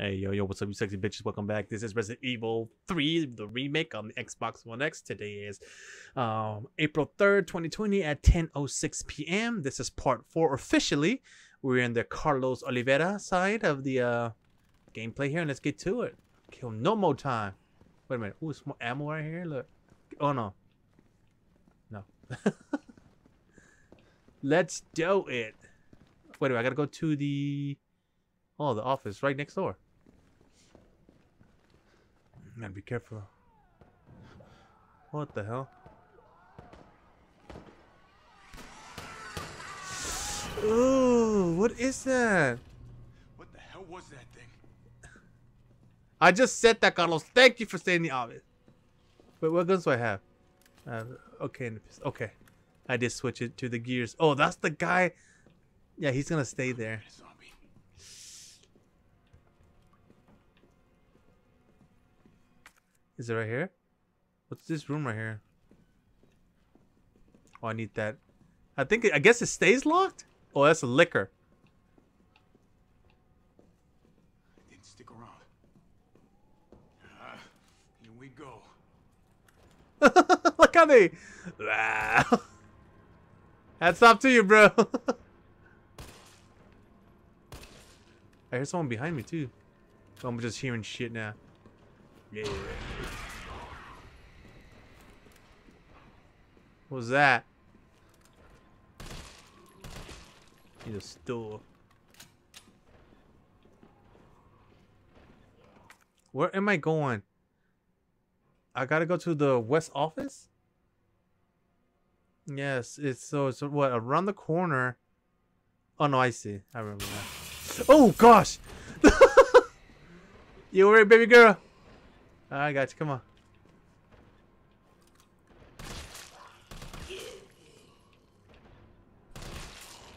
Hey, yo, yo, what's up, you sexy bitches? Welcome back. This is Resident Evil 3, the remake on the Xbox One X. Today is um, April 3rd, 2020 at 10.06 p.m. This is part 4 officially. We're in the Carlos Oliveira side of the uh, gameplay here, and let's get to it. Kill no more time. Wait a minute. Ooh, some more ammo right here. Look. Oh, no. No. let's do it. Wait a minute. I gotta go to the... Oh, the office right next door. Man, be careful. What the hell? Ooh, what is that? What the hell was that thing? I just said that, Carlos. Thank you for saying the obvious. Wait, what guns do I have? Uh, okay, okay. I did switch it to the gears. Oh, that's the guy. Yeah, he's gonna stay there. Zombie. Is it right here? What's this room right here? Oh, I need that. I think, I guess it stays locked? Oh, that's a Licker. Didn't stick around. Ah, here we go. Look at me. Wow. Hats off to you, bro. I hear someone behind me too. Oh, I'm just hearing shit now. Yeah. What was that? Need a stool. Where am I going? I gotta go to the west office. Yes, it's so it's what around the corner. Oh no, I see. I remember that. Oh gosh! you alright, baby girl? I got you. Come on.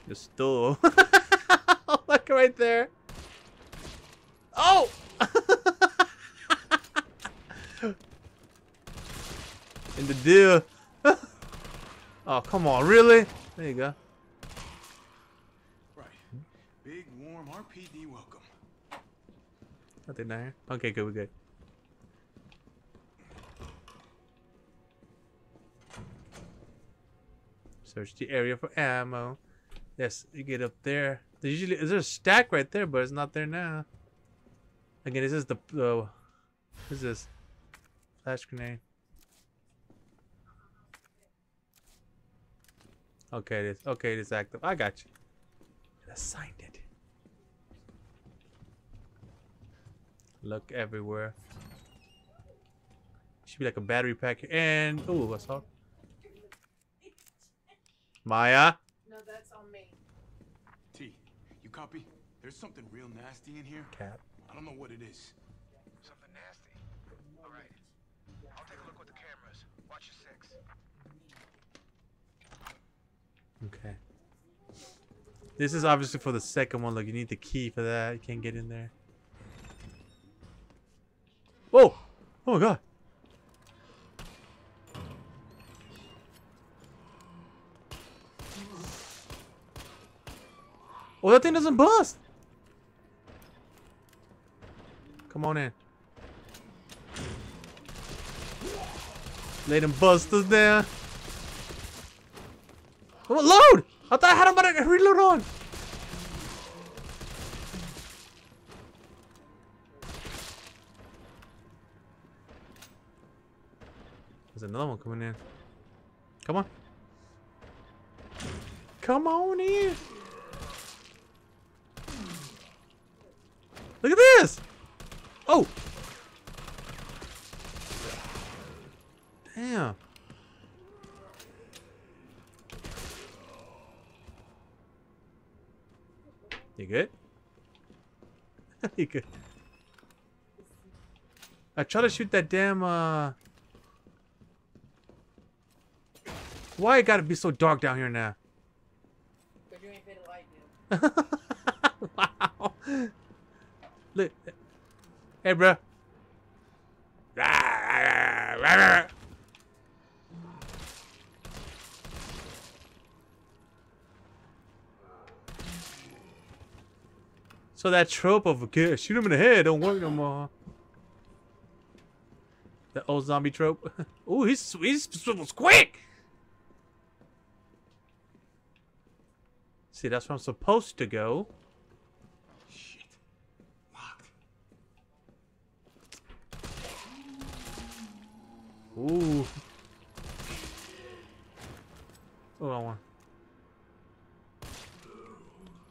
The stool. Look right there. Oh! In the deal. oh, come on, really? There you go. Right. Big, warm RPD welcome. Nothing there. Okay, good, we're good. Search the area for ammo. Yes, you get up there. There's usually is there a stack right there, but it's not there now. Again, this is the uh, what is this? Flash grenade. Okay, it is. Okay, it is active. I got you. Assigned it. Look everywhere. Should be like a battery pack here. And ooh, assault. Maya. No, that's on me. T, you copy? There's something real nasty in here. Cat. I don't know what it is. Something nasty. All right. I'll take a look with the cameras. Watch your six. Okay. This is obviously for the second one. Look, you need the key for that. You can't get in there. Whoa! Oh my god. Oh, that thing doesn't bust. Come on in. Lay them busters down. Come on, load! I thought I had about to reload on. There's another one coming in. Come on. Come on in. Look at this. Oh. Damn. You good? you good? I try to shoot that damn, uh... Why it gotta be so dark down here now? Wow. Look. Hey, bro. So that trope of okay, shoot him in the head don't work no more. That old zombie trope. oh, he's he's swivels quick. See, that's where I'm supposed to go. Ooh. Oh, I want.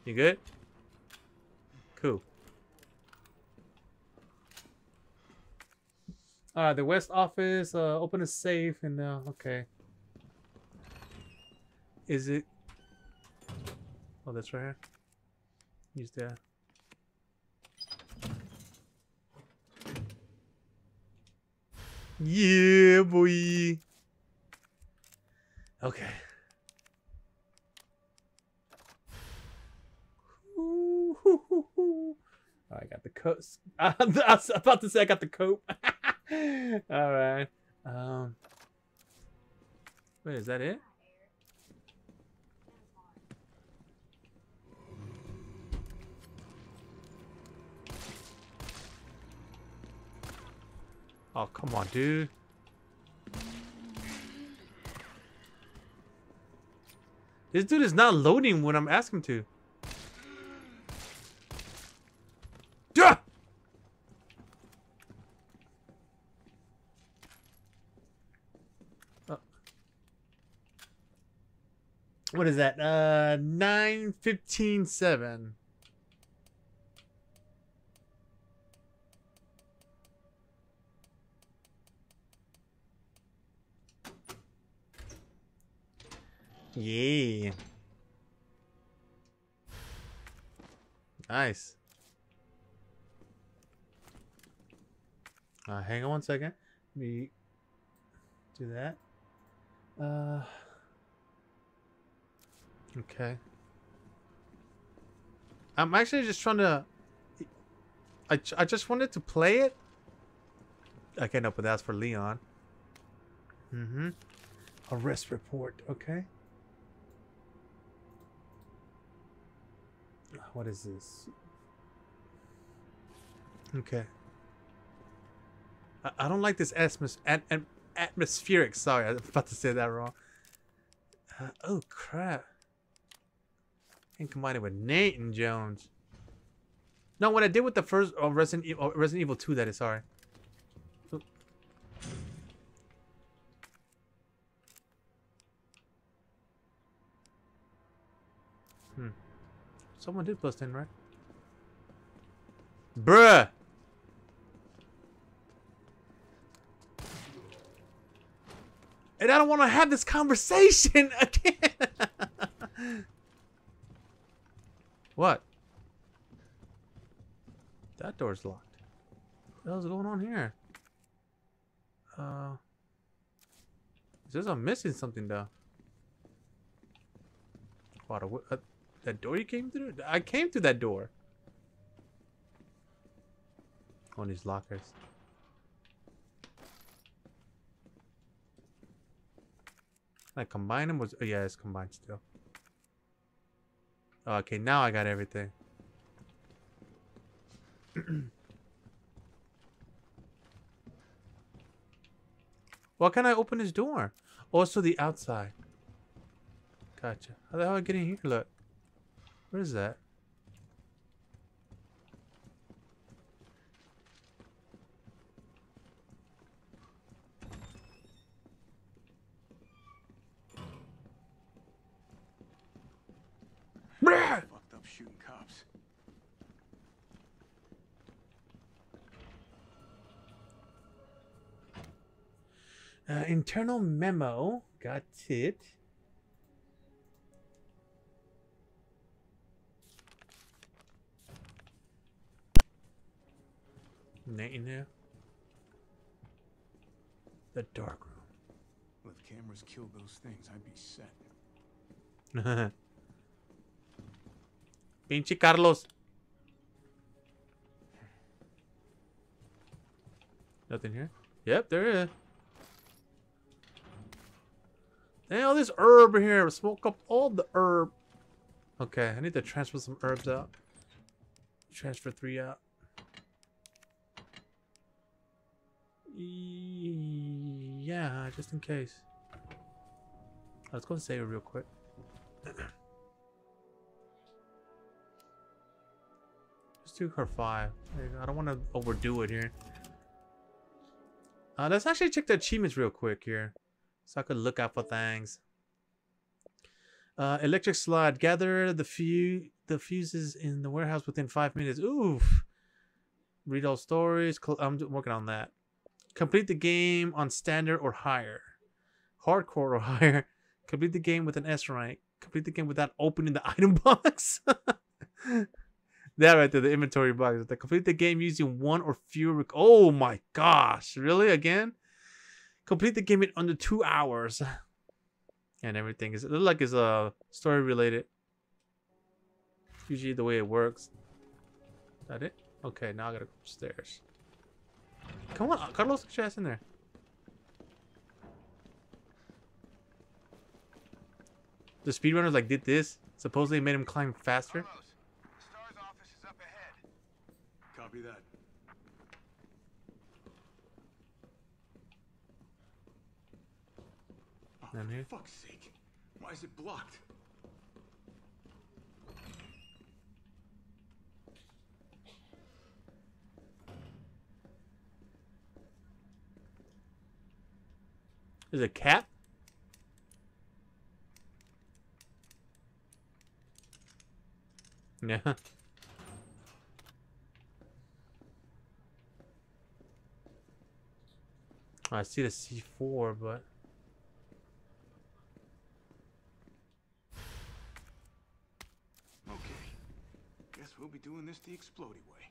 You good? Cool. Alright, the West office, uh, open a safe and, uh, okay. Is it? Oh, that's right here. Use that. Yeah, boy. Okay. Ooh, hoo, hoo, hoo. I got the coat. I was about to say I got the coat. All right. Um. Wait, is that it? Oh, come on, dude. This dude is not loading when I'm asking to. Duh! Uh, What is that? Uh, nine fifteen seven. Yeah. Nice. Uh, hang on one second. Let me do that. Uh. Okay. I'm actually just trying to. I, I just wanted to play it. Okay, no, but that's for Leon. Mm-hmm. Arrest report. Okay. What is this? Okay. I, I don't like this atmos at, at, atmospheric. Sorry, I was about to say that wrong. Uh, oh crap! And combine it with Nathan Jones. No, what I did with the first oh, Resident Evil, oh, Resident Evil 2, that is sorry. Someone did bust in, right? Bruh! And I don't want to have this conversation again. what? That door's locked. What the going on here? Uh, it says I'm missing something though. What? Uh, that door you came through? I came through that door. On these lockers. I combine them was oh, yeah, it's combined still. Okay, now I got everything. Why can't I open this door? Also the outside. Gotcha. How the hell I get in here? Look. What is that? Fucked up shooting cops. Uh, internal memo. Got it. Nate in there. The dark room. Well, if cameras killed those things, I'd be set. Pinche Carlos. Nothing here? Yep, there is. Hey, all this herb here. Smoke up all the herb. Okay, I need to transfer some herbs out. Transfer three out. Yeah, just in case. Let's go and save it real quick. Just do you go. I don't want to overdo it here. Uh, let's actually check the achievements real quick here, so I could look out for things. Uh, electric slide. Gather the few the fuses in the warehouse within five minutes. Oof. Read all stories. I'm working on that. Complete the game on standard or higher. Hardcore or higher. Complete the game with an S rank. Complete the game without opening the item box. that right there, the inventory box. The complete the game using one or fewer. Oh my gosh! Really again? Complete the game in under two hours. And everything is it look like it's uh story related. Usually the way it works. Is that it? Okay, now I gotta go upstairs. Come on, Carlos, get your ass in there. The speedrunners like did this. Supposedly made him climb faster. Carlos, STARS office is up ahead. Copy that. Oh, Down here? Oh, for fuck's sake. Why is it blocked? There's a cat. Yeah. I see the C4, but Okay. Guess we'll be doing this the explodey way.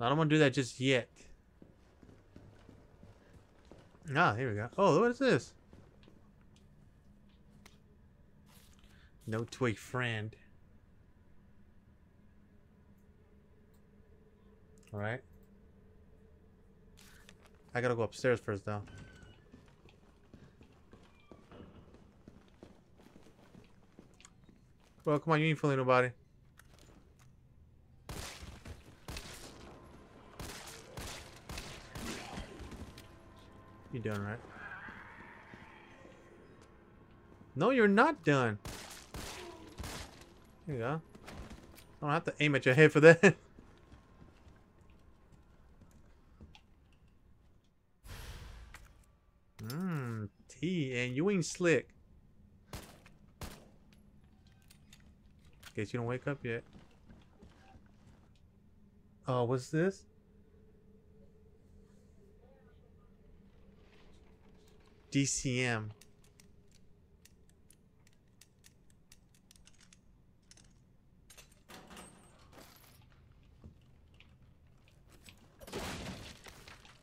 I don't want to do that just yet. Ah, here we go. Oh, what is this? Note to a friend. Alright. I gotta go upstairs first, though. Well, come on, you ain't fooling nobody. You done, right? No, you're not done. There you go. I don't have to aim at your head for that. Mmm, T, and you ain't slick. Guess you don't wake up yet. Oh, what's this? DCM.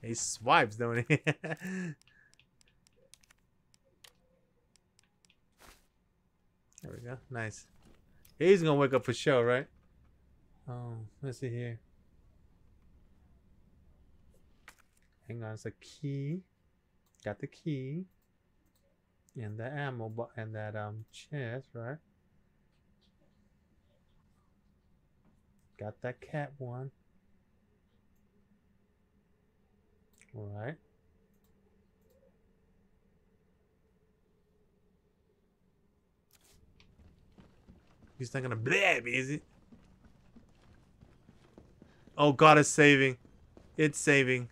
He swipes, don't he? there we go. Nice. He's gonna wake up for sure, right? Oh, let's see here. Hang on, it's a key. Got the key. And the ammo bu- and that um chest, right? Got that cat one. Alright. He's not gonna blab, is it? Oh god, it's saving. It's saving.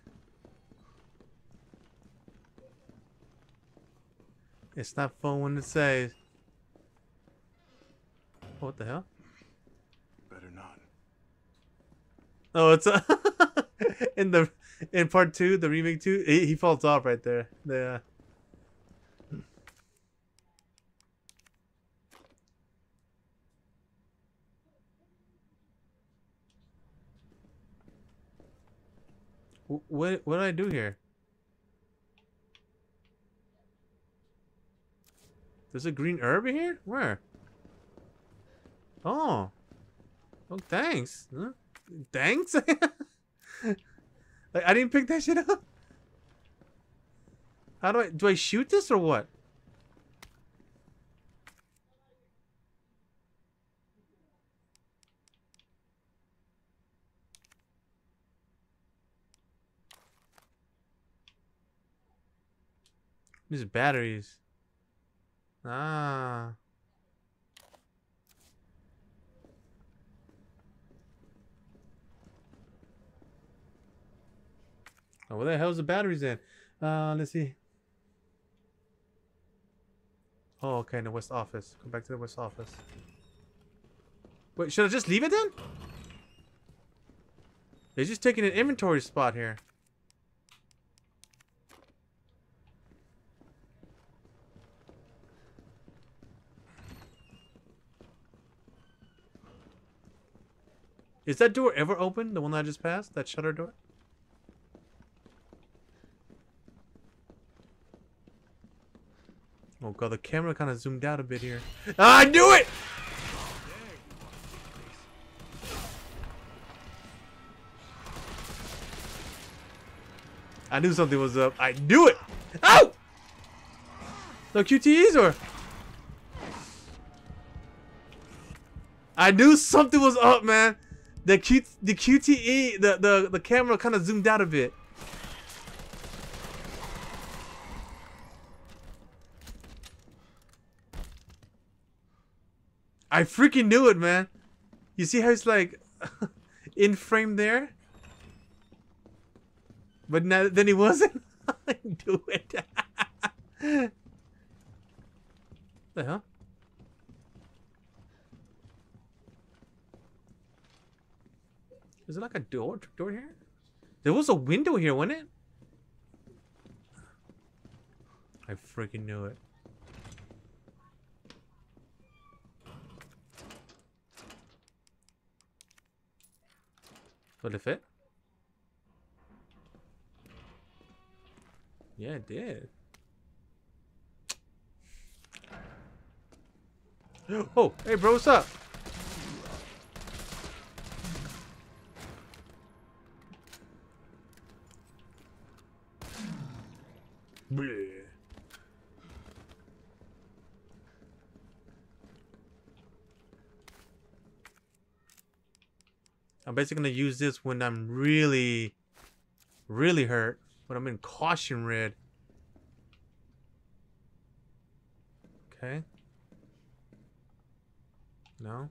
It's not fun when it saves. What the hell? Better not. Oh, it's uh, in the in part two, the remake two. He, he falls off right there. The Wh- what what did I do here? There's a green herb in here? Where? Oh. Oh, thanks. Huh? Thanks? like, I didn't pick that shit up? How do I... Do I shoot this or what? These batteries. Ah. Oh, where the hell's the batteries in? Uh, let's see. Oh, okay, in the west office. Go back to the west office. Wait, should I just leave it then? They're just taking an inventory spot here. Is that door ever open? The one that I just passed? That shutter door? Oh god, the camera kind of zoomed out a bit here. Ah, I knew it! I knew something was up. I knew it! Ow! No QTEs or? I knew something was up, man. The Q the QTE the the the camera kind of zoomed out a bit. I freaking knew it, man. You see how it's like in frame there? But now, then he wasn't. I knew it. the hell? Is it like a door door here? There was a window here, wasn't it? I freaking knew it. Would it fit? Yeah, it did. Oh, hey bro, what's up? Bleh. I'm basically gonna use this when I'm really, really hurt. When I'm in caution red. Okay. No.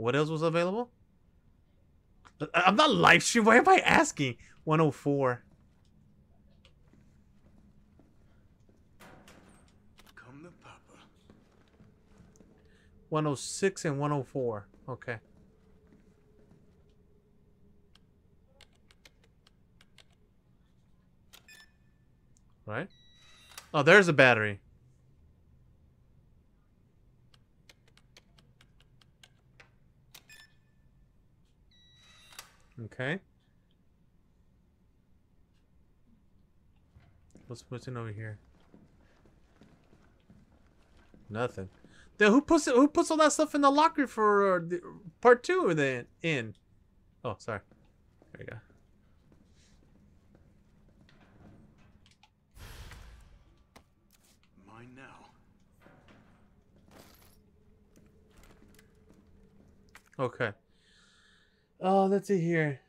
What else was available? I'm not live stream. Why am I asking? 104. Come to Papa. 106 and 104. Okay. Right? Oh, there's a battery. Okay. What's what's in over here? Nothing. Then who puts it, who puts all that stuff in the locker for uh, the, part two or the in? Oh, sorry. There you go. Mine now. Okay. Oh, let's see here.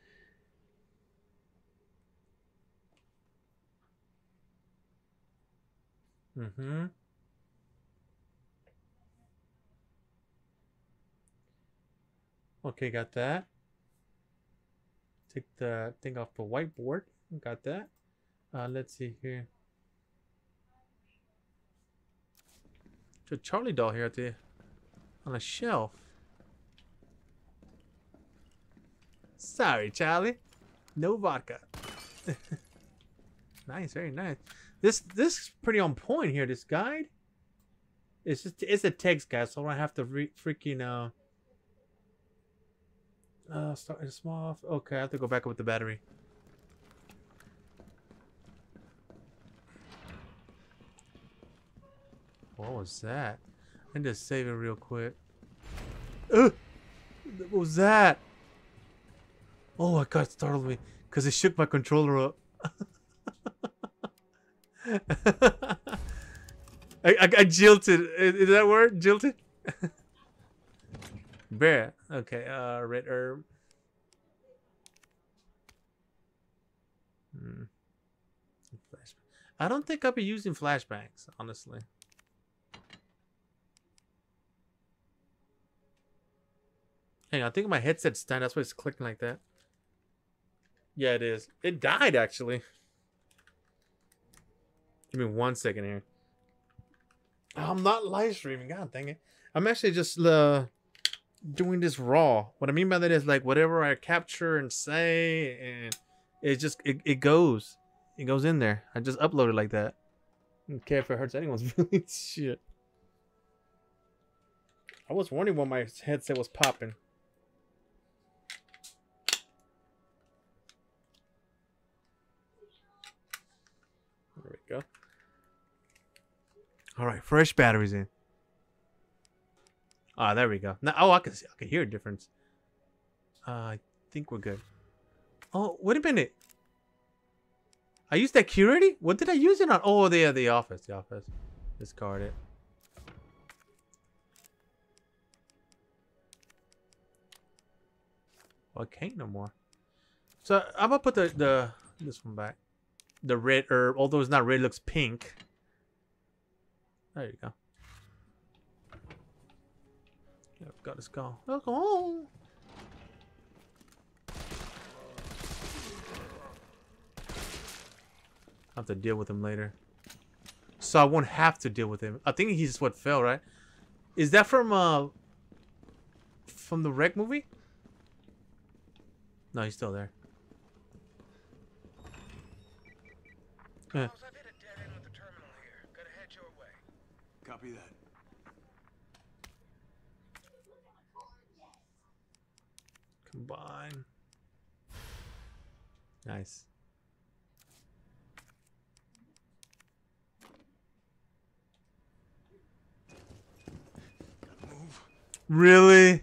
Mm-hmm. Okay, got that. Take the thing off the whiteboard. Got that. Uh, let's see here. There's a Charlie doll here at the on a shelf. Sorry, Charlie. No vodka. nice, very nice. This this is pretty on point here. This guide. It's just it's a text guide, so I don't have to re freaking uh. Uh, start a small. Okay, I have to go back up with the battery. What was that? I need to save it real quick. Ugh! What was that? Oh my god, startled me. Because it shook my controller up. I, I, I jilted. Is, that word? Jilted? Bear. Okay, uh, red herb. Hmm. I don't think I'll be using flashbacks, honestly. Hang on, I think my headset's down. That's why it's clicking like that. Yeah, it is. It died, actually. Give me one second here. I'm not live streaming. God dang it. I'm actually just uh, doing this raw. What I mean by that is like whatever I capture and say, and it just it, it goes, it goes in there. I just upload it like that. I don't care if it hurts anyone's feelings. Shit. I was wondering when my headset was popping. There we go. All right, fresh batteries in. Ah, there we go. Now, oh, I can see, I can hear a difference. Uh, I think we're good. Oh, wait a minute. I used that security? What did I use it on? Oh, the the office, the office. Discard it. Well, I can't no more. So I'm gonna put the the this one back. The red or although it's not red, it looks pink. There you go. Yeah, I've got his skull. Oh. I have to deal with him later. So I won't have to deal with him. I think he's what fell, right? Is that from uh from the wreck movie? No, he's still there. Yeah. I've hit a dead end with the terminal here. Gotta head your way. Copy that. Combine. Nice. Really?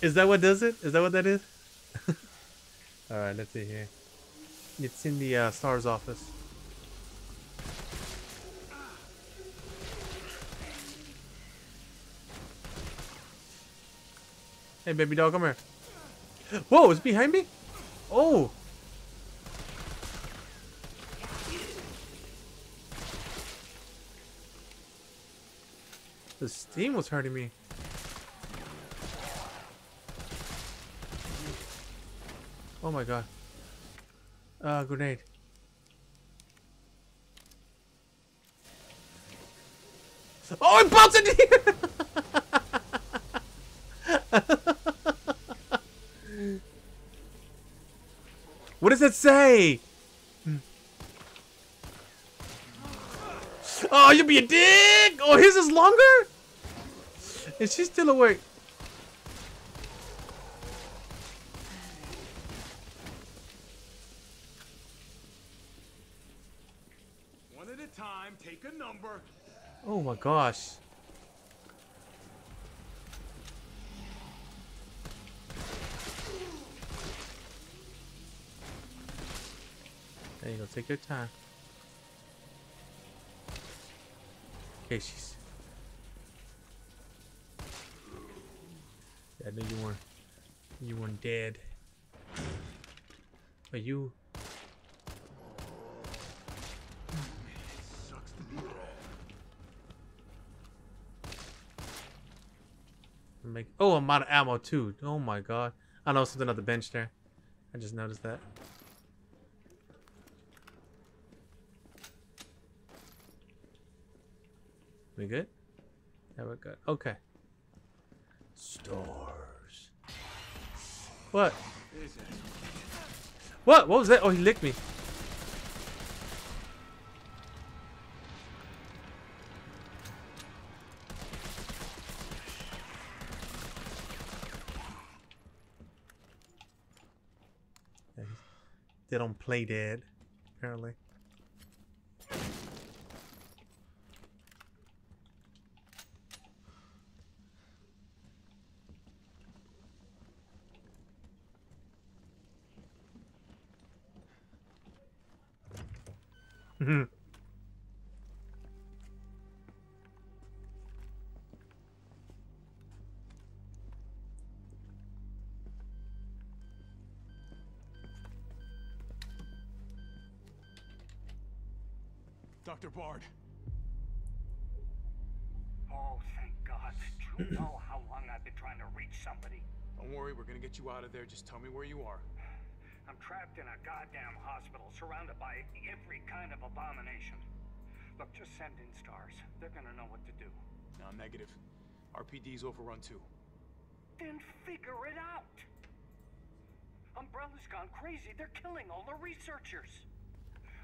Is that what does it? Is that what that is? Alright, let's see here. It's in the uh, STARS office. Hey, baby dog, come here. Whoa, it's behind me? Oh! The steam was hurting me. Oh my god. Uh, grenade. Oh, it bounced in here! what does it say? Hmm. Oh, you'll be a dick! Oh, his is longer? Is she still awake? One at a time. Take a number. Oh my gosh. There you go, take your time. Okay, she's. Yeah, I knew you weren't. You weren't dead. But you. Sucks to be Brad. Make oh, I'm out of ammo too. Oh my god. I know something on the bench there. I just noticed that. We good? Yeah, we're good. Okay. Stars. What? What? What was that? Oh, he licked me. They don't play dead, apparently. Mhm. Dr. Bard. Oh, thank God. Do you know how long I've been trying to reach somebody? Don't worry, we're gonna get you out of there. Just tell me where you are. I'm trapped in a goddamn hospital, surrounded by every kind of abomination. Look, just send in stars. They're gonna know what to do. No, negative. RPD's overrun too. Then figure it out. Umbrella's gone crazy. They're killing all the researchers.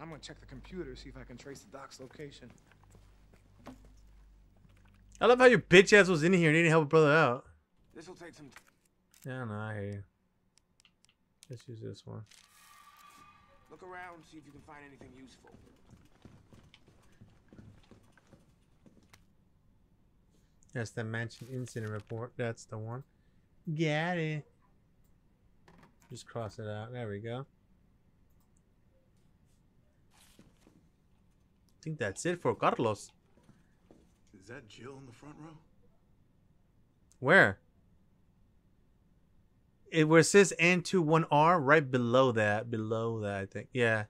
I'm gonna check the computer, see if I can trace the doc's location. I love how your bitch ass was in here and didn't help a brother out. This'll take some Yeah, no, I hear you. Let's use this one. Look around, see if you can find anything useful. That's the mansion incident report. That's the one. Got it. Just cross it out. There we go. Think that's it for Carlos. Is that Jill in the front row? Where? It where it says N21R, right below that. Below that, I think. Yeah.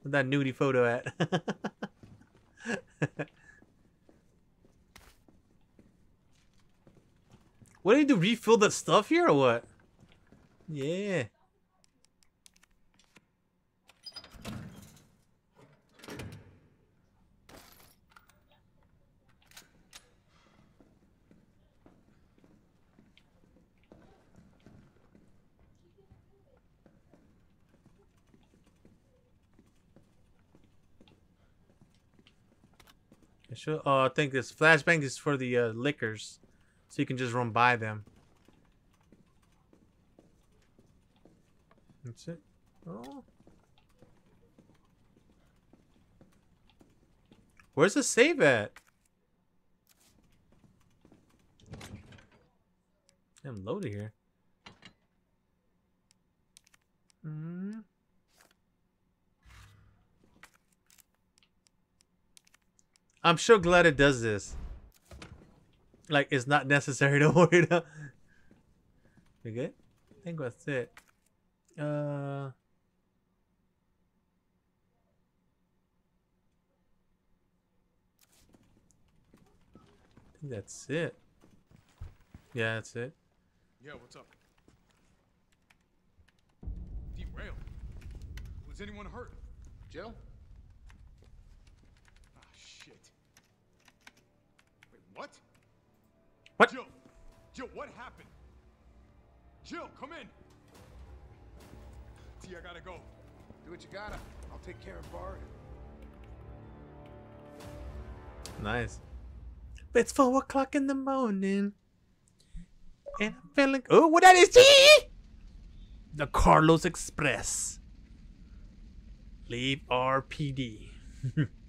Where's that nudie photo at? what do you do? Refill the stuff here or what? Yeah. Should, uh, I think this flashbang is for the uh, Lickers, so you can just run by them. That's it. Oh. Where's the save at? I'm loaded here. Hmm. I'm sure glad it does this. Like, it's not necessary to worry about. We good? I think that's it. Uh. I think that's it. Yeah, that's it. Yeah, what's up? Derailed. Was anyone hurt? Jill? Ah, shit. Wait, what? What? Jill! Jill, what happened? Jill, come in! T, I gotta go. Do what you gotta. I'll take care of Bard. Nice. But it's four o'clock in the morning. And I'm feeling. Oh, what that is? T? The Carlos Express. Leave RPD.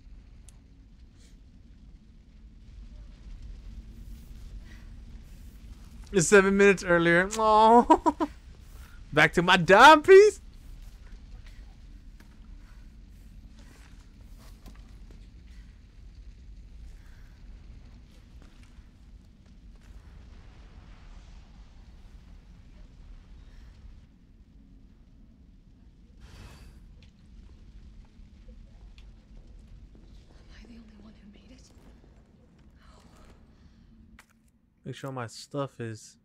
seven minutes earlier. Oh, back to my dime piece. Am I the only one who made it? Make sure my stuff is.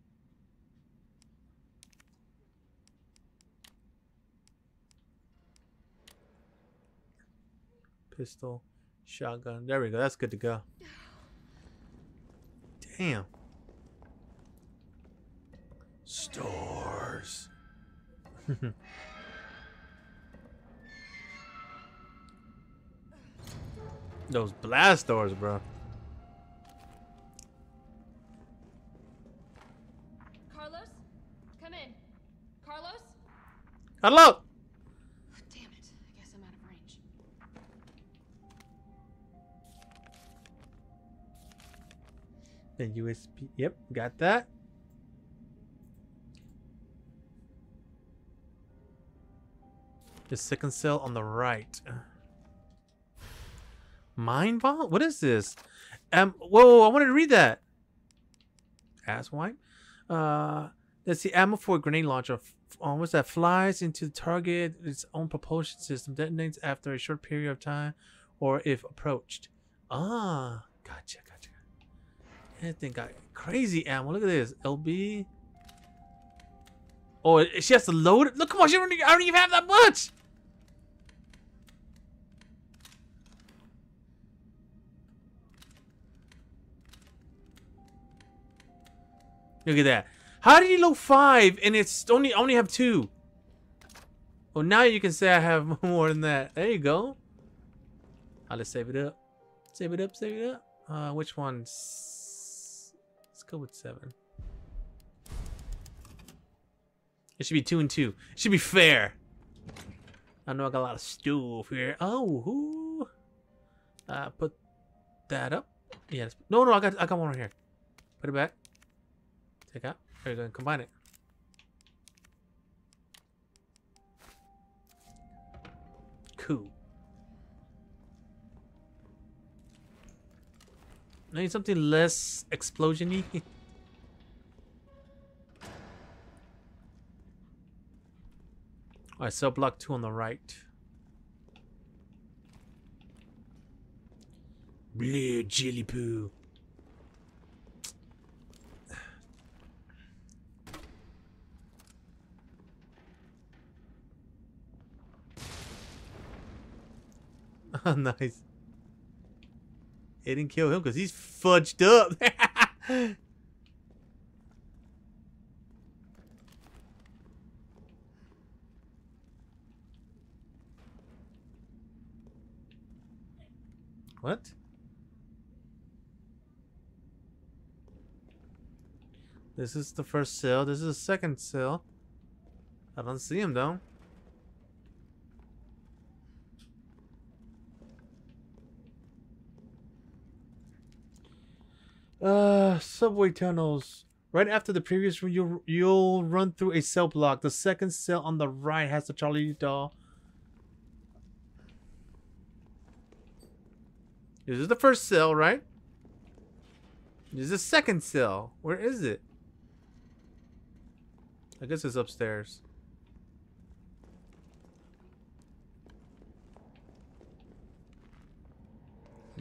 Pistol, shotgun. There we go. That's good to go. Damn. Stores. Those blast doors, bro. Hello. Damn it. I guess I'm out of range. The USB. Yep, got that. The second cell on the right. Mine vault? What is this? Um. Whoa! I wanted to read that. Ass wipe. Uh. That's the ammo for a grenade launcher. Uh, what's that? Flies into the target. Its own propulsion system detonates after a short period of time, or if approached. Ah, gotcha, gotcha. That thing got crazy ammo. Look at this. LB. Oh, she has to load it. Look, come on. She don't, I don't even have that much. Look at that. How did you load five and it's only only have two? Well, now you can say I have more than that. There you go. I'll just save it up. Save it up, save it up. Uh, which one? Let's go with seven. It should be two and two. It should be fair. I know I got a lot of stuff here. Oh, who? Uh, put that up. Yes. No, no, I got, I got one right here. Put it back. Take out. Go. and Combine it. Cool. I need something less explosion-y. Alright, cell block two on the right. Blue jelly poo. Nice. It didn't kill him because he's fudged up. what? This is the first cell. This is the second cell. I don't see him though. Subway tunnels. Right after the previous one, you'll, you'll run through a cell block. The second cell on the right has the Charlie doll. This is the first cell, right? This is the second cell. Where is it? I guess it's upstairs.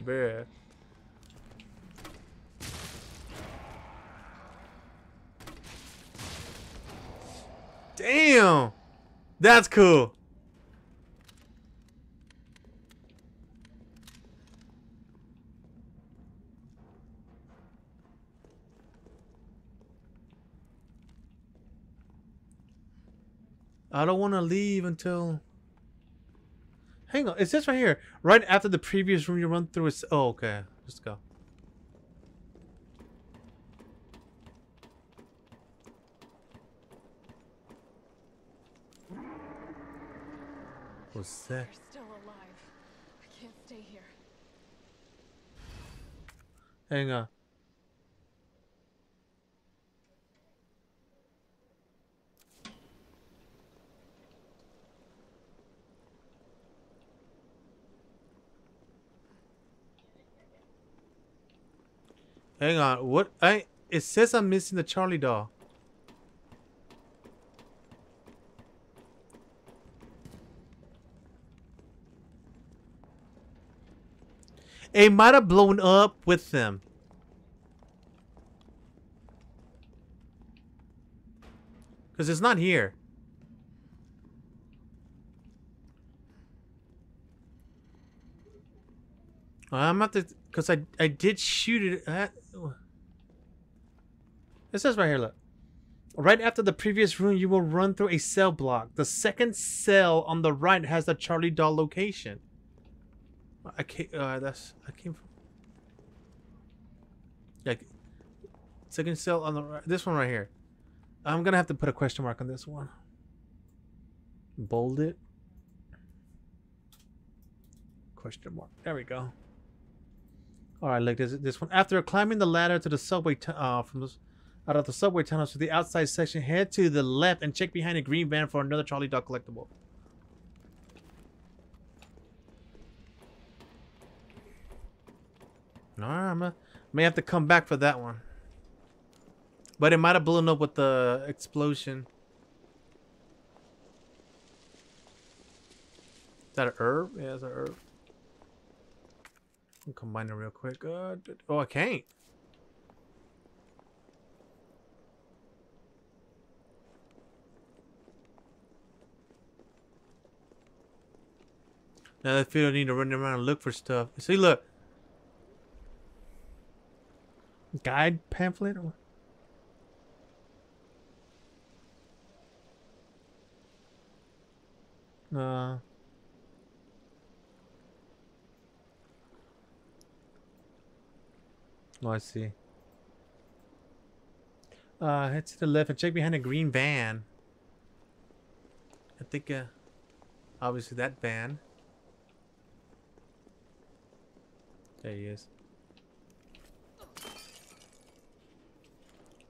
Bruh. Damn! That's cool. I don't want to leave until... Hang on, it says right here. Right after the previous room you run through is... Oh, okay. Just go. What's that? Still alive. I can't stay here. Hang on. Hang on. What? I. It says I'm missing the Charlie doll. It might have blown up with them. Because it's not here. I'm not the because I I did shoot it at. It says right here, look. Right after the previous room, you will run through a cell block. The second cell on the right has the Charlie doll location. I can't. Uh, that's I came from. Like, second cell on the right. This one right here. I'm gonna have to put a question mark on this one. Bold it. Question mark. There we go. All right, look this this one. After climbing the ladder to the subway, uh, from the, out of the subway tunnels to the outside section, head to the left and check behind a green van for another Charlie doll collectible. Gonna, may have to come back for that one. But it might have blown up with the explosion. Is that a herb? Yeah, it's herb. I'll combine it real quick. Uh, oh, I can't. Now that feel I need to run around and look for stuff. See, look. Guide pamphlet? Or- Uh. Oh, I see. Uh, head to the left and check behind a green van. I think, uh, obviously that van. There he is.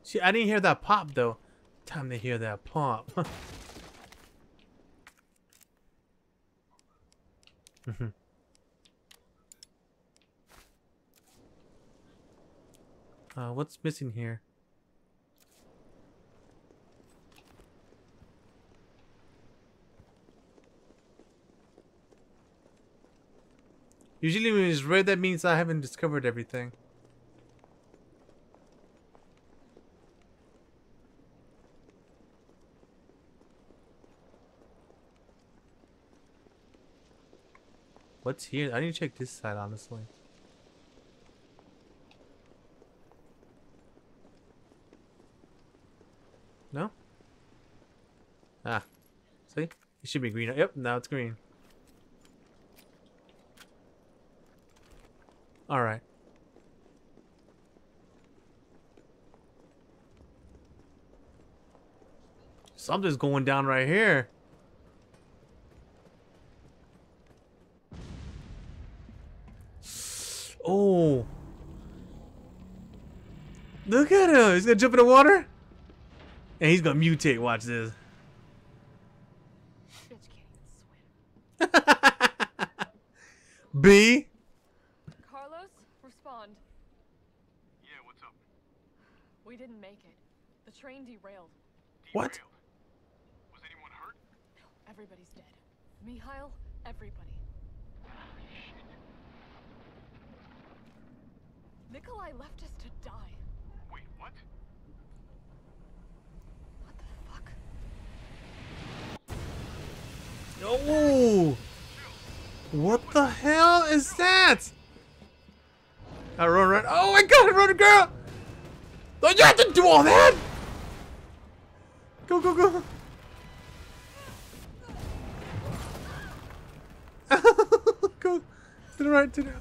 See, I didn't hear that pop though. Time to hear that pop. Mhm. uh, what's missing here? Usually when it's red, that means I haven't discovered everything. What's here? I need to check this side, honestly. No? Ah. See? It should be green. Yep, now it's green. Alright. Something's going down right here. Oh. Look at him. He's gonna jump in the water. And he's gonna mutate. Watch this. Can't swim. B. Carlos, respond. Yeah, what's up? We didn't make it. The train derailed. What? Derailed. Was anyone hurt? Everybody's dead. Mikhail, everybody. Ah, Nikolai left us to die. Wait, what? What the fuck? Oh. What the hell is that? I run right. Oh my god, run, girl! Don't you have to do all that? Go, go, go. go to the right, to the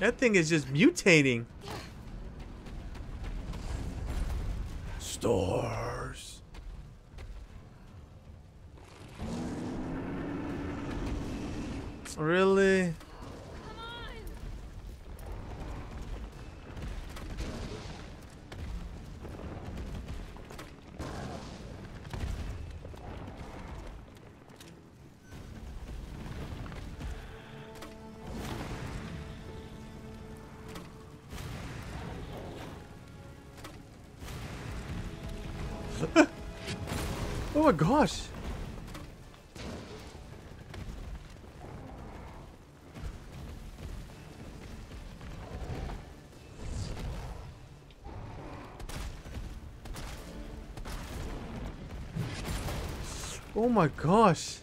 That thing is just mutating. Stars. Really? Oh my gosh. Oh my gosh.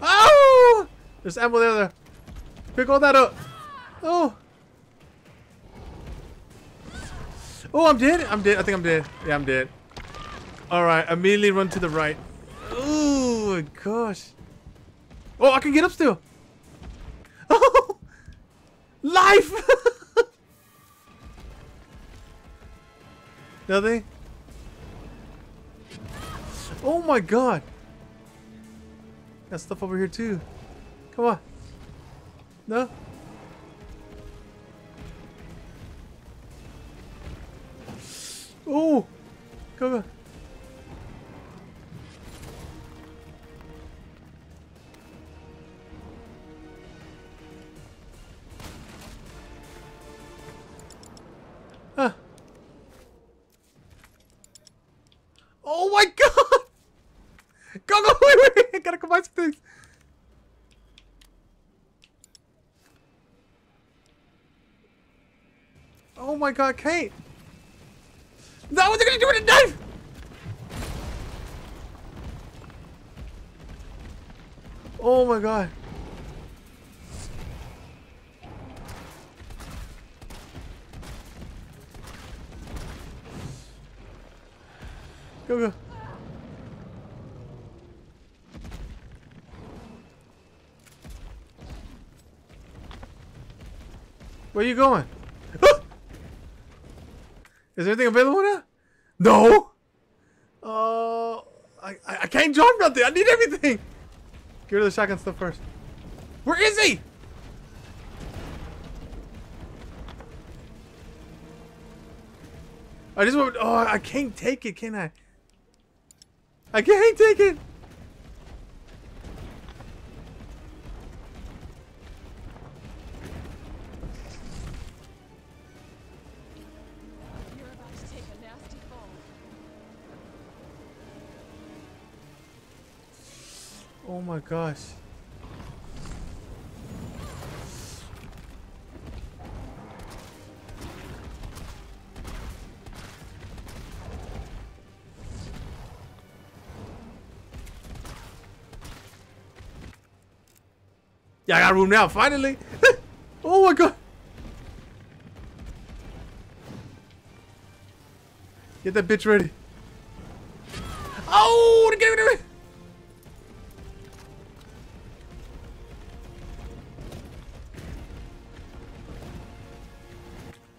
Oh! There's ammo there. Pick all that up. Oh. Oh, I'm dead. I'm dead. I think I'm dead. Yeah, I'm dead. All right, immediately run to the right. Oh my gosh. Oh, I can get up still. Oh, life. Nothing. Oh my god. Got stuff over here too. Come on. No. God, Kate! No, what's it gonna do with a knife? Oh my god. Go, go. Where are you going? Is there anything available now? No. Uh, I, I can't jump nothing. I need everything. Get rid of the shotgun stuff first. Where is he? I just want. Oh, I can't take it, can I? I can't take it. Gosh. Yeah, I got room now, finally! oh my god! Get that bitch ready.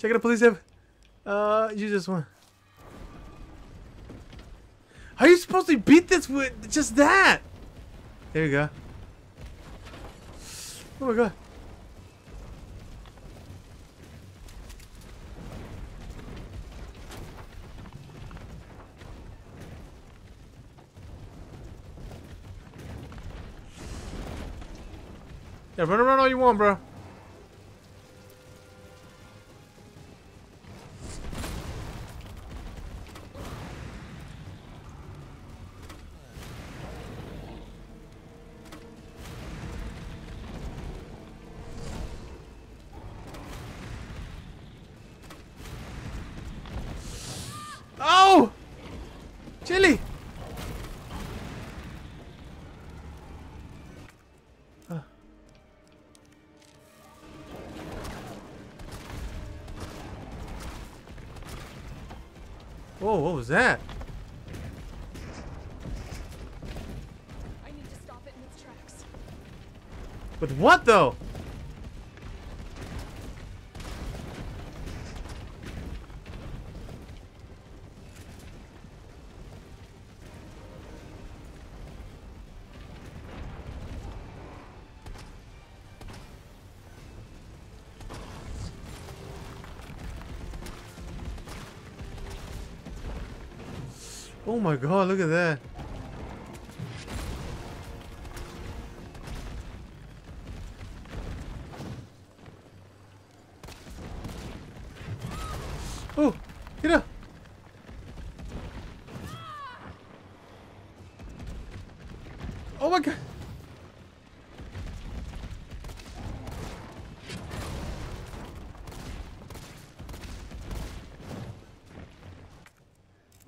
It out, police have. Uh, use this one. How are you supposed to beat this with just that? There you go. Oh my god. Yeah, run around all you want, bro. Whoa, what was that? I need to stop it in its tracks. With what though? Oh my god, look at that. Oh, get up. Oh my god.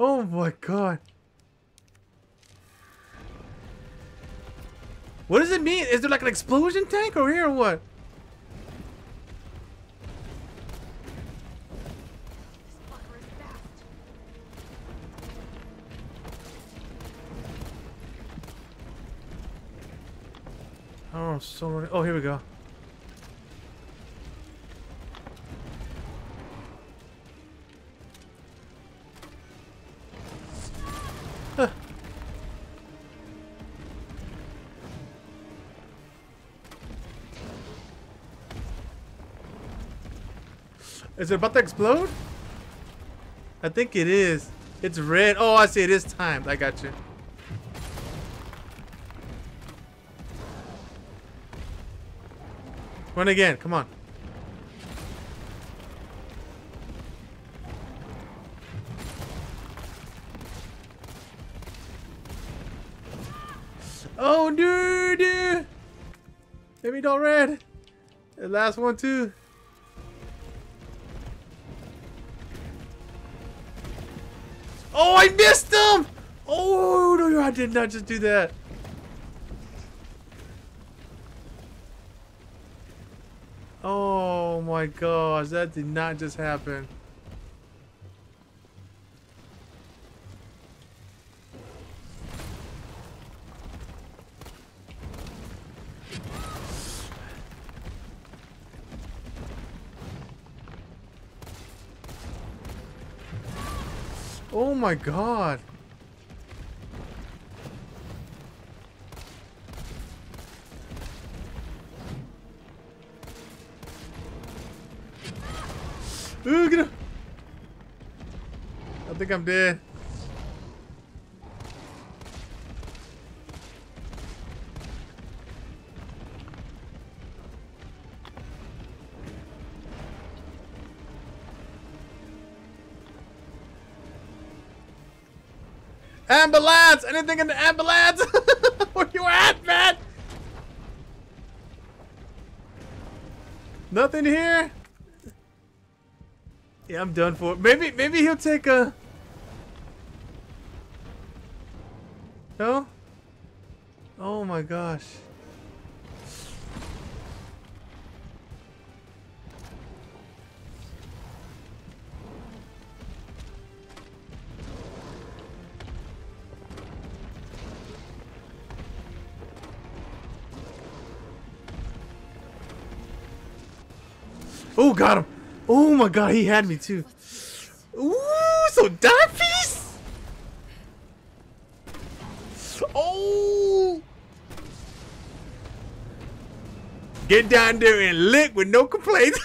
Oh my god. What does it mean? Is there like an explosion tank over here or what? Is it about to explode? I think it is. It's red. Oh, I see. It is timed. I got you. Run again. Come on. Oh, dude, dude. Let me all red. The last one, too. Oh, I missed him! Oh, no, I did not just do that. Oh my gosh, that did not just happen. Oh my god. Ooh, get up. I think I'm dead. Ambulance! Anything in the ambulance? Where you at, man? Nothing here? Yeah, I'm done for. Maybe, maybe he'll take a. No. Oh my gosh. Got him. Oh my god, he had me too. Ooh, so that piece? Oh! Get down there and lick with no complaints.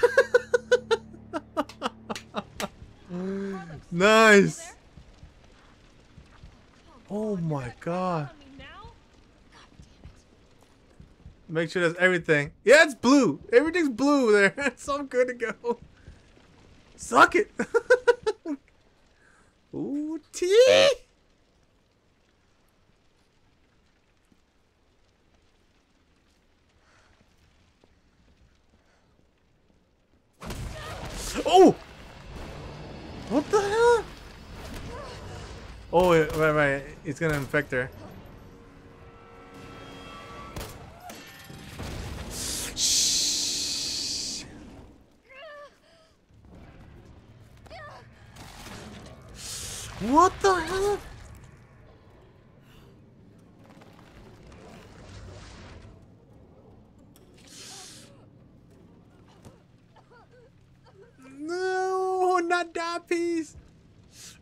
nice. Oh my god. Make sure that's everything. Yeah, it's blue. Everything's blue there. so I'm good to go. Suck it. Ooh, tea. Oh! What the hell? Oh, right, right. It's gonna infect her. What the hell? No, not that piece.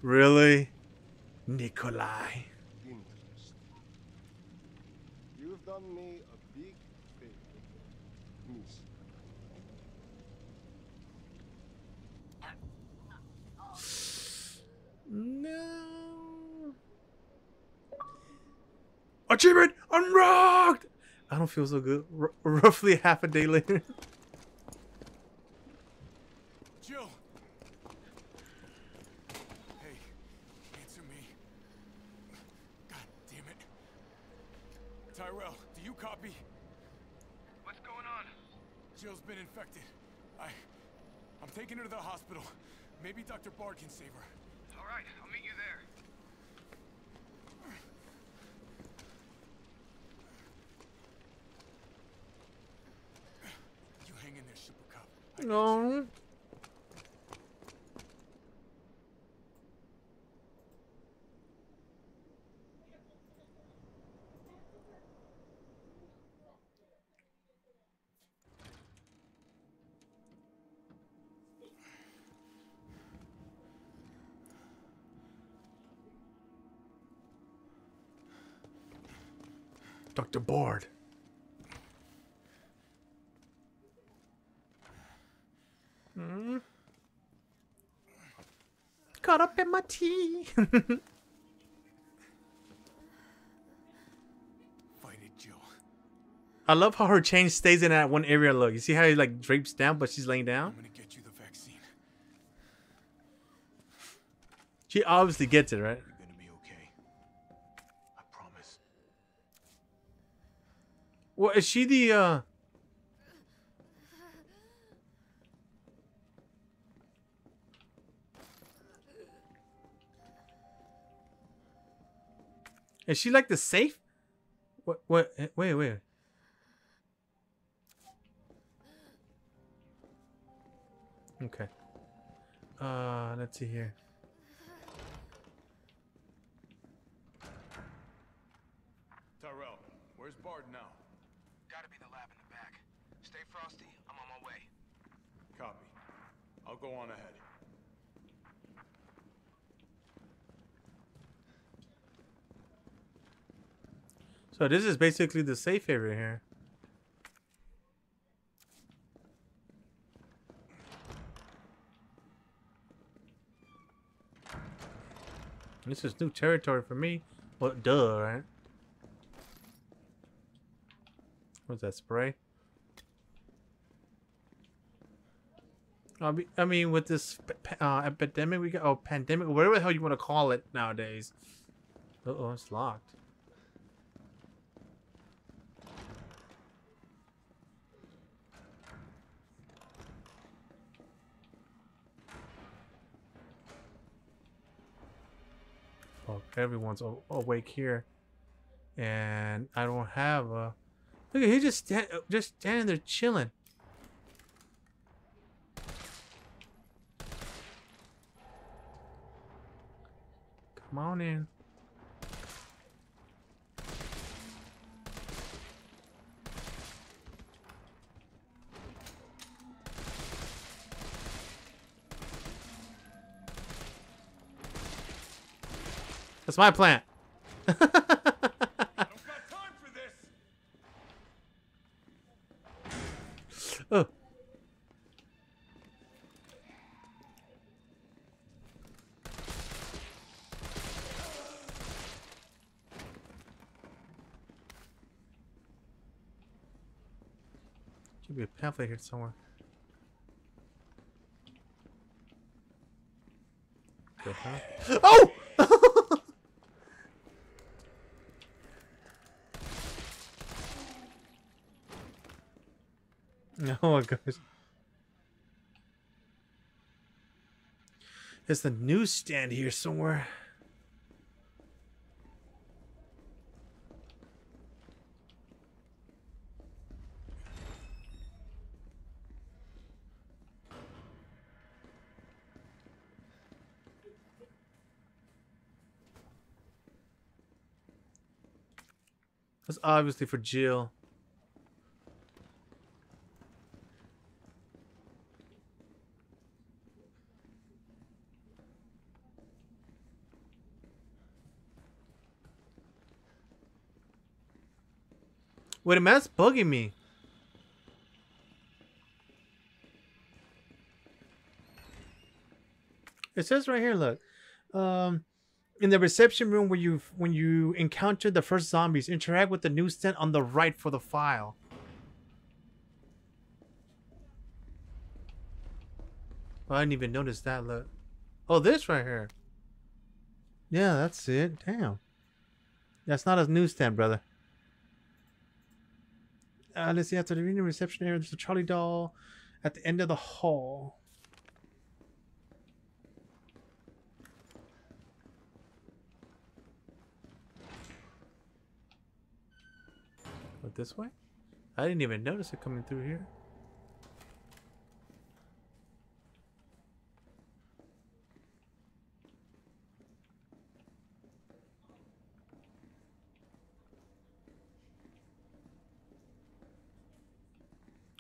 Really? Nikolai. interest. You've done me a big favor, miss. No. Achievement unlocked! I don't feel so good. R roughly half a day later. Bard. Hmm. Caught up in my tea. Fight it, Jill. I love how her chain stays in that one area. Look, you see how he like drapes down, but she's laying I'm down. gonna get you the vaccine. She obviously gets it, right? Is she the uh? Is she like the safe? What? What? eh, Wait, wait. Okay. Uh, let's see here. Tyrell, where's Bard now? Gotta be the lab in the back. Stay frosty. I'm on my way. Copy. I'll go on ahead. So this is basically the safe area here. This is new territory for me. Well, duh, right? What's that spray? I mean, I mean, with this uh, epidemic, we got oh pandemic, whatever the hell you want to call it nowadays. Uh oh, it's locked. Fuck, everyone's awake here, and I don't have a. Look at he just sta- just standing there chilling. Come on in. That's my plant. I don't got time for this! oh. Pamphlet here somewhere. The hell? Oh! Oh my gosh. There's the newsstand here somewhere. Obviously for Jill. Wait a that's bugging me. It says right here, look. Um, in the reception room where you when you encounter the first zombies, interact with the newsstand on the right for the file. Oh, I didn't even notice that. Look. Oh, this right here. Yeah, that's it. Damn. That's not a newsstand, brother. Uh, let's see. After the reading reception area, there's a Charlie doll at the end of the hall. This way? I didn't even notice it coming through here.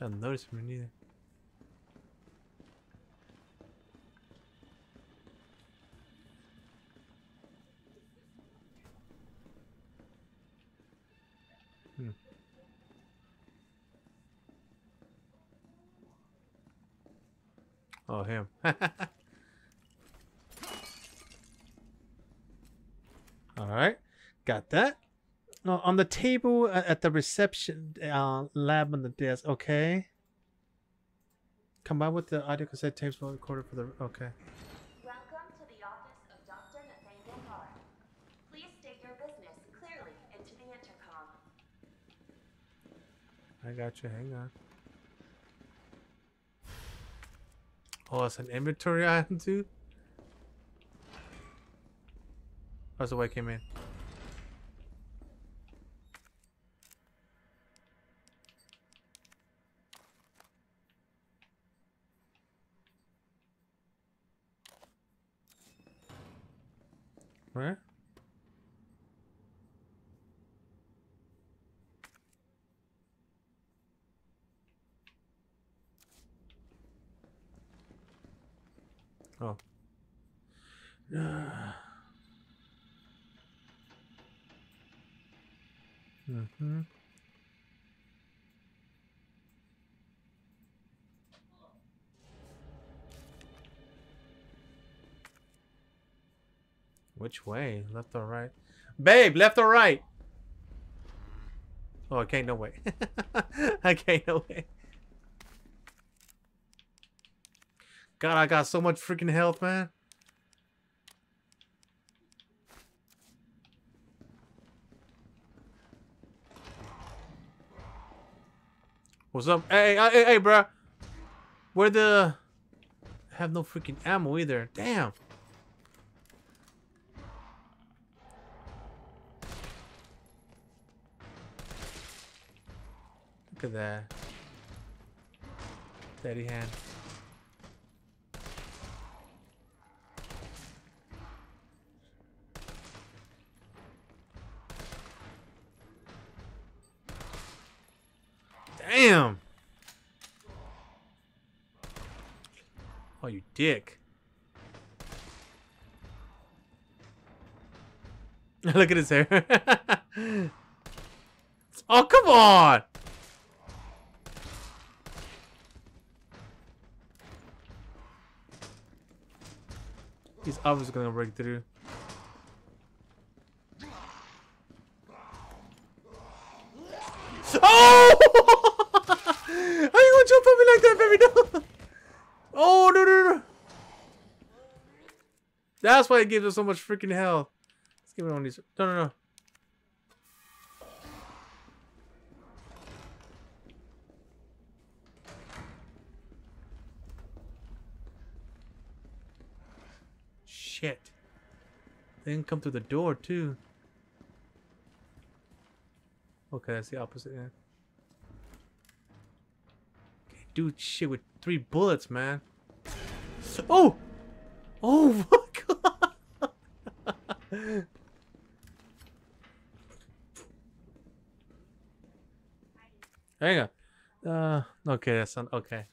I didn't notice him neither. Oh, him. All right, got that. No, on the table at, at the reception uh, lab on the desk. Okay. Combine with the audio cassette tapes will recorder for the. Okay. Welcome to the office of Dr. Nathaniel Carr. Please state your business clearly into the intercom. I got you. Hang on. Oh, an inventory item too. That's the way it came in. Where? Oh. mm-hmm. Which way? Left or right? Babe, left or right? Oh, okay, no way. okay, no way. God, I got so much freaking health, man. What's up? Hey, hey, hey, hey, bro. Where the... I have no freaking ammo either. Damn. Look at that. Steady hand. Damn. Oh, you dick. Look at his hair. oh, come on. He's obviously gonna break through. Oh! How you gonna jump on me like that, baby? No! Oh, no, no, no. That's why it gives us so much freaking health. Let's give it on these. No, no, no. Shit. They didn't come through the door, too. Okay, that's the opposite end. Dude, shit with three bullets, man. Oh! Oh my god! Hang on. Uh, okay, that's not okay.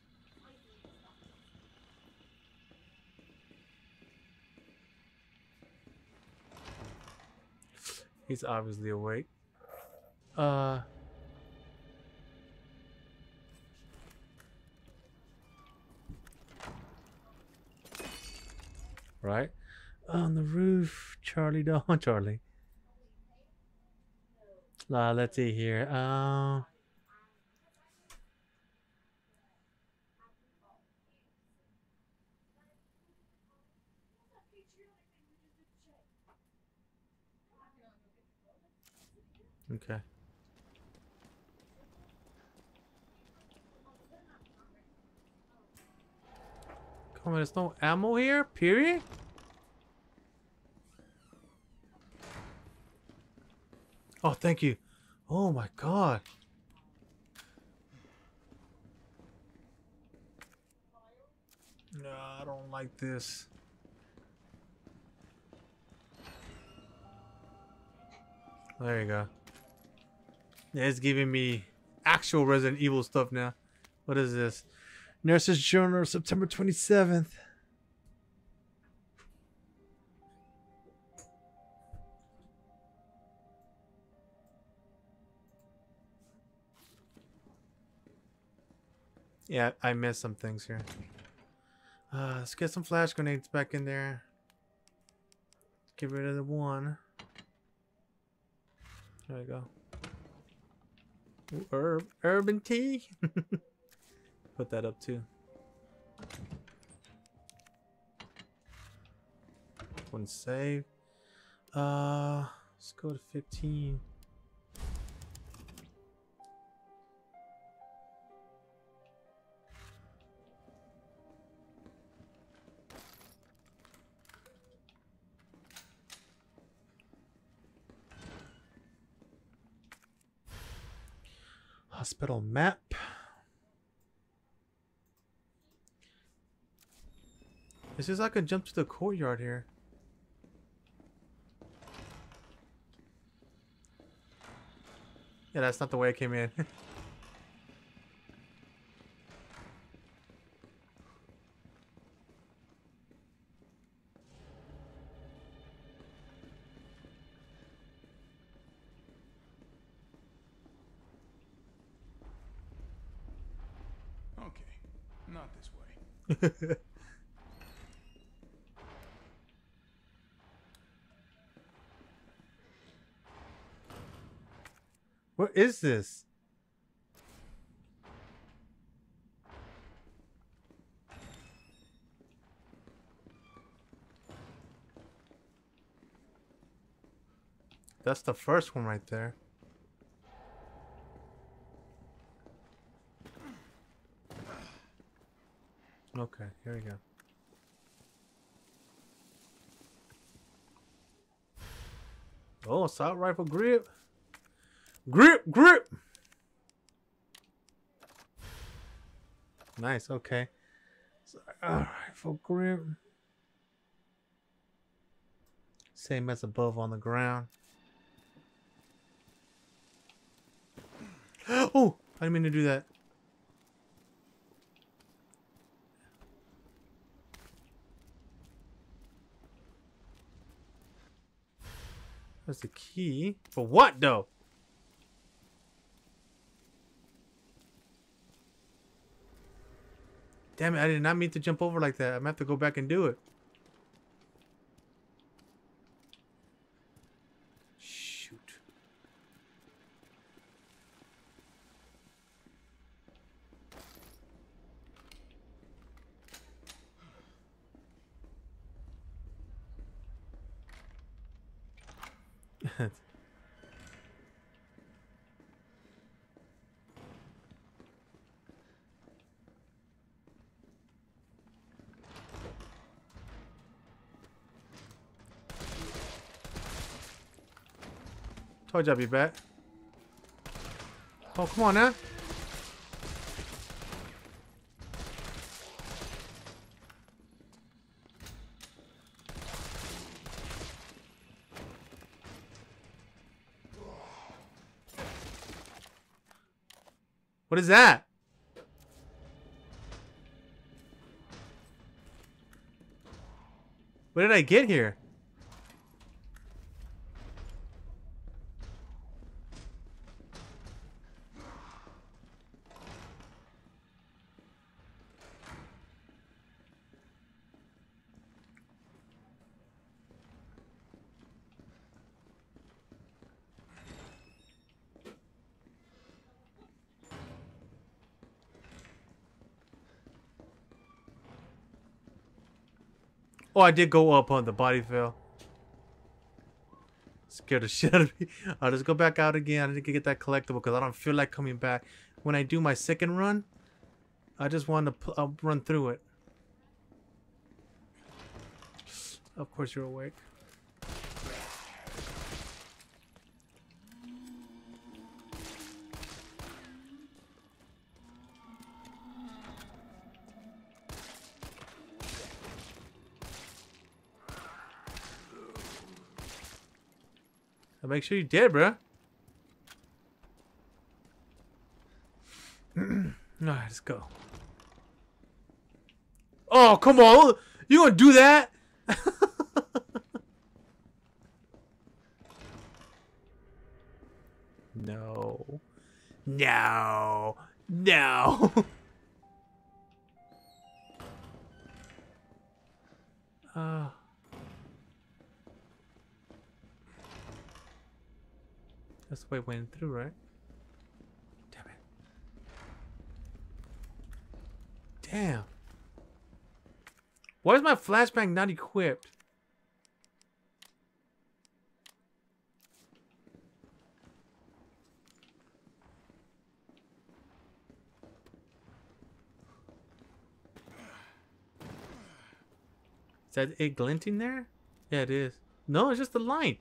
He's obviously awake. Uh. Right? On the roof, Charlie Dawn, Charlie. Uh, let's see here. Uh, okay. Come on, there's no ammo here? Period? Oh, thank you. Oh my god. No, I don't like this. There you go. It's giving me actual Resident Evil stuff now. What is this? Nurse's Journal, September 27th. Yeah, I missed some things here. Uh, let's get some flash grenades back in there. Get rid of the one. There we go. Herb, urban tea. Put that up too. One save. Uh, let's go to 15. Hospital map. This is like a jump to the courtyard here. Yeah, that's not the way I came in. what is this? That's the first one right there. Okay, here we go. Oh, assault rifle grip. Grip, grip. Nice, okay. Uh, rifle grip. Same as above on the ground. Oh, I didn't mean to do that. That's the key. For what, though? Damn it, I did not mean to jump over like that. I'm gonna have to go back and do it. Shoot. Told you I'd be back. Oh, come on now. What is that? What did I get here? Oh, I did go up on the body fell. Scared the shit out of me. I'll just go back out again. I need to get that collectible because I don't feel like coming back. When I do my second run, I just want to I'll uh, run through it. Of course you're awake. Make sure you did, bro. Alright, let's go. Oh, come on. You gonna do that? no. No. No. Uh, That's way it went through, right? Damn it. Damn. Why is my flashbang not equipped? Is that it glinting there? Yeah, it is. No, it's just the light.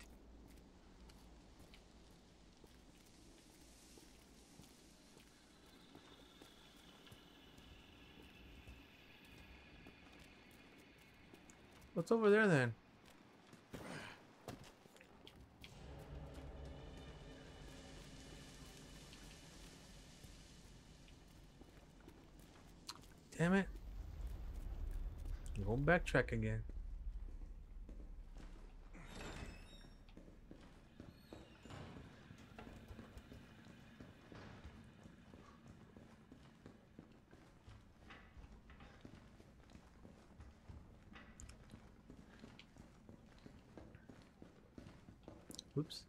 What's over there then? Damn it. Going backtrack again. Oops.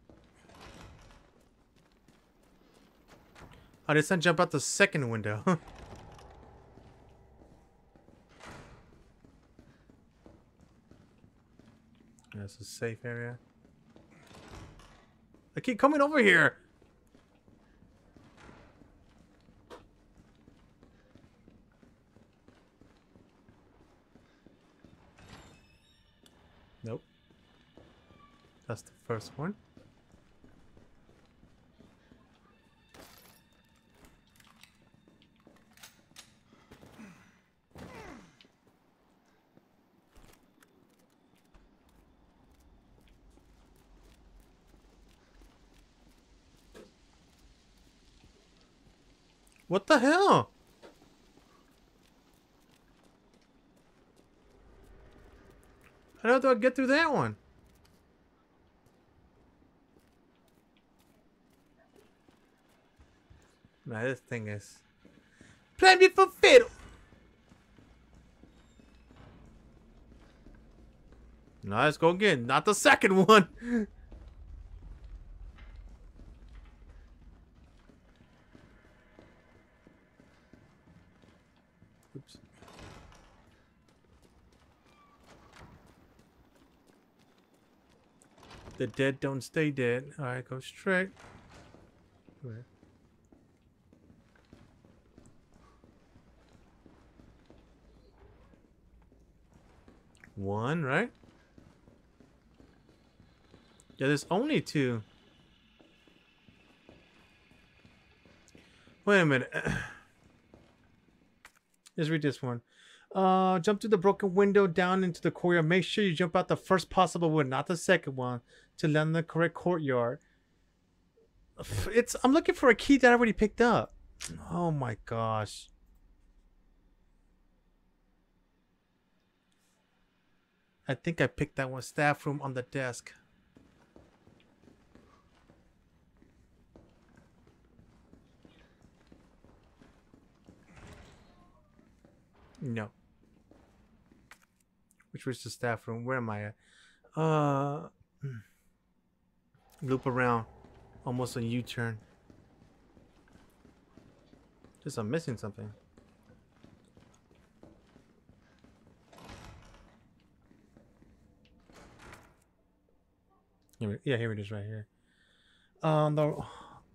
Oh, this son jump out the second window. That's a safe area. I keep coming over here. Nope. That's the first one. What the hell? How do I get through that one? Nah, this thing is... Plan me for fiddle! Nah, let's go again. Not the second one! Oops. The dead don't stay dead. Alright, go straight. One, right? Yeah, there's only two. Wait a minute. Let's read this one. Uh, jump through the broken window down into the courtyard. Make sure you jump out the first possible one, not the second one, to land in the correct courtyard. It's. I'm looking for a key that I already picked up. Oh my gosh. I think I picked that one. Staff room on the desk. No. Which was the staff room? Where am I at? Uh, loop around. Almost a U-turn. Just I'm missing something. Yeah, here it is, right here. On the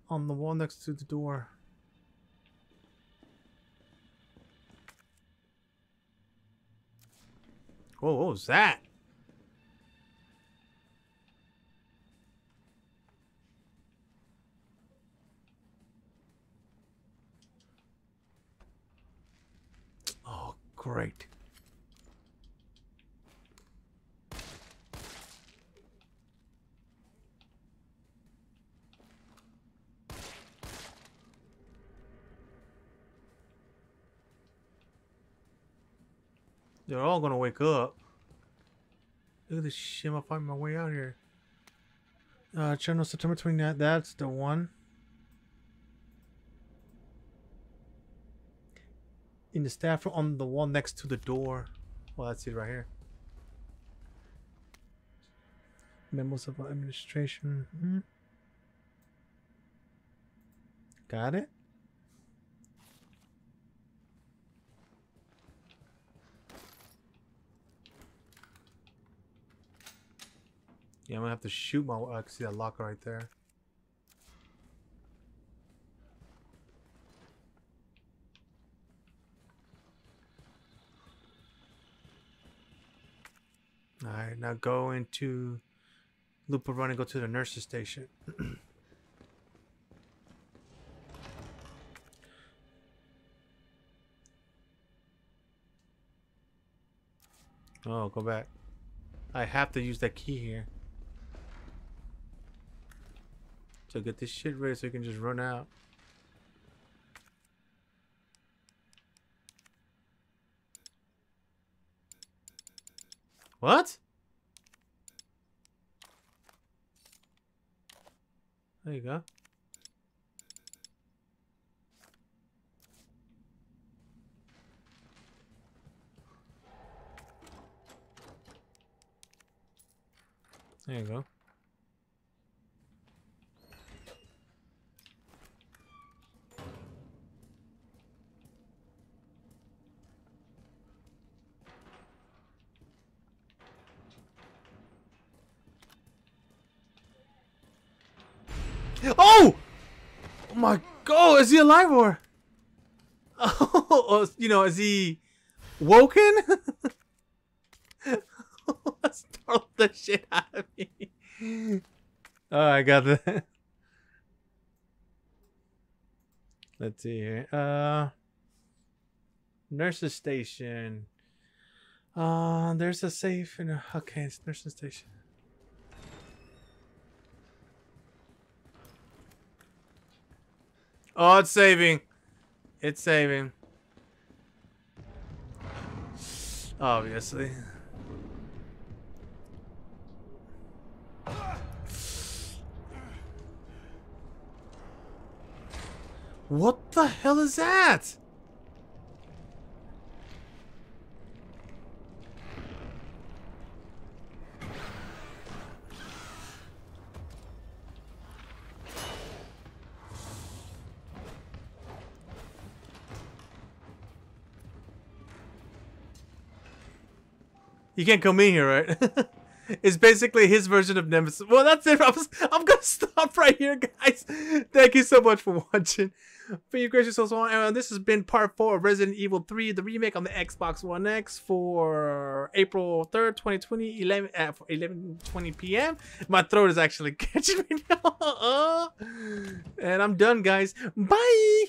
on the wall next to the door. Whoa, what was that? Oh, great. They're all gonna wake up. Look at this shit. I'm find my way out here. Uh, channel September 29th. That's the one. In the staff room on the wall next to the door. Well, that's it right here. Memos of administration. Hmm. Got it? Yeah, I'm gonna have to shoot my. I can uh, see that locker right there. All right, now go into loop around and go to the nurse's station. oh, go back. I have to use that key here. So get this shit ready so you can just run out. What? There you go. There you go. Oh! Oh my god, is he alive or? Oh, you know, is he woken? Startled the shit out of me. Oh, I got that. Let's see here. Uh, nurse's station. Uh, there's a safe in a okay, it's nurse's station. Oh, it's saving. It's saving. Obviously. What the hell is that? You can't come in here, right? it's basically his version of Nemesis. Well, that's it. I'm, I'm gonna stop right here, guys. Thank you so much for watching. For you gracious souls, and this has been part four of Resident Evil 3, the remake on the Xbox One X for April 3rd, 2020, 11 uh, at 11 20 p.m. My throat is actually catching me now. Uh-uh. and I'm done, guys. Bye.